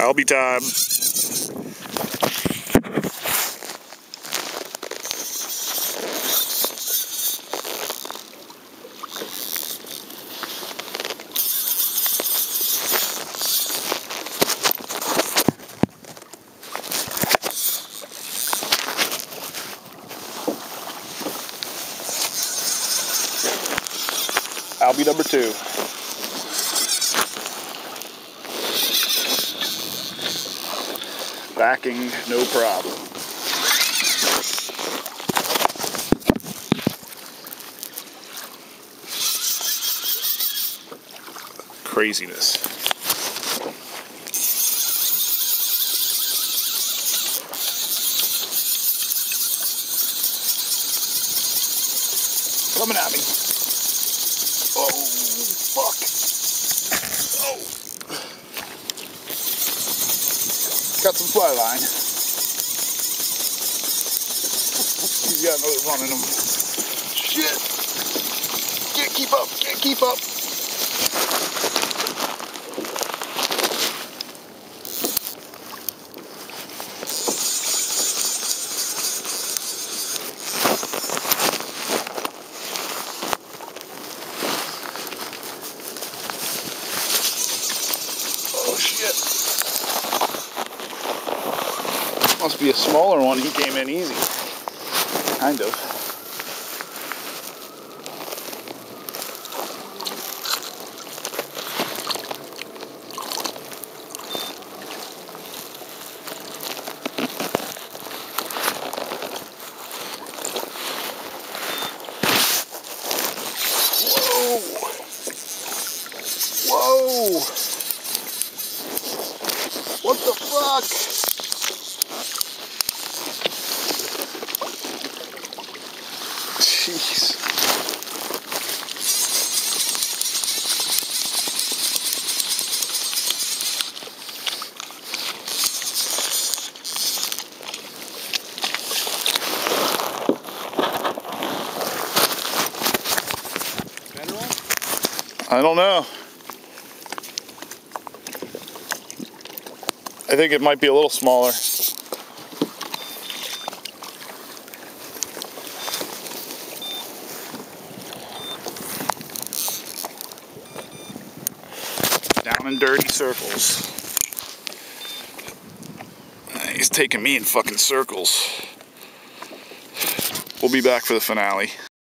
Albie time. I'll be number two. Backing, no problem. Craziness. Coming at me. Oh, fuck. Got some fly line. He's got another one in him. Shit. Can't keep up. Can't keep up. Oh shit. Must be a smaller one. He came in easy. Kind of. Whoa! Whoa! What the fuck? Jeez. I don't know. I think it might be a little smaller. Down in dirty circles. He's taking me in fucking circles. We'll be back for the finale.